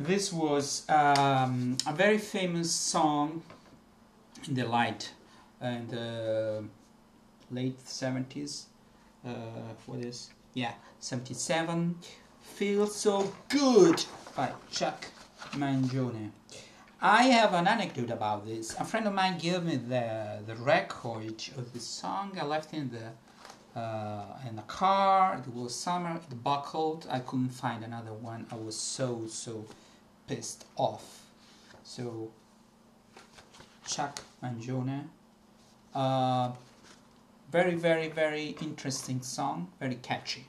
This was um, a very famous song in the light in the late 70s. Uh, what is? Yeah, 77. Feels So Good by Chuck Mangione. I have an anecdote about this. A friend of mine gave me the, the record of the song. I left in the uh, in the car. It was summer. It buckled. I couldn't find another one. I was so so pissed off. So Chuck Mangione. Uh, very very very interesting song. Very catchy.